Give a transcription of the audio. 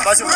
아, 마시고